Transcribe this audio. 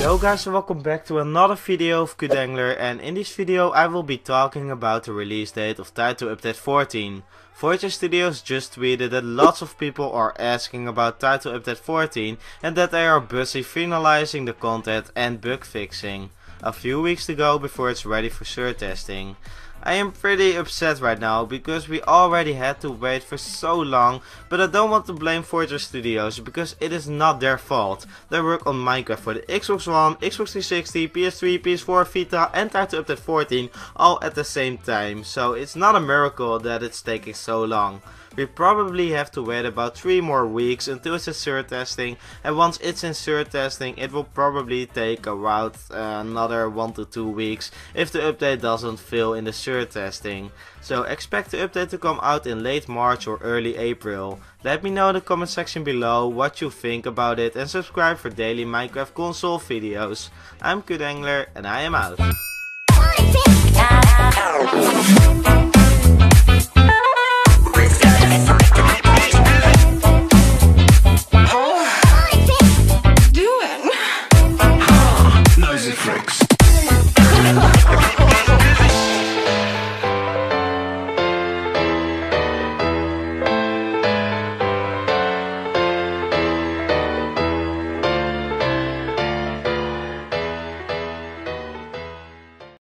guys and welcome back to another video of Kudengler and in this video I will be talking about the release date of Title Update 14. 4J Studios just tweeted that lots of people are asking about Title Update 14 and that they are busy finalizing the content and bug fixing. A few weeks to go before it's ready for cert testing. I am pretty upset right now because we already had to wait for so long but I don't want to blame 4J Studios because it is not their fault. They work on Minecraft for the Xbox One, Xbox 360, PS3, PS4, Vita and Title Update 14 all at the same time so it's not a miracle that it's taking so long. We probably have to wait about 3 more weeks until it's in cert testing and once it's in cert testing it will probably take around uh, another 1 to 2 weeks if the update doesn't fail in the cert testing. So expect the update to come out in late March or early April. Let me know in the comment section below what you think about it and subscribe for daily Minecraft console videos. I'm Kudengler and I am out.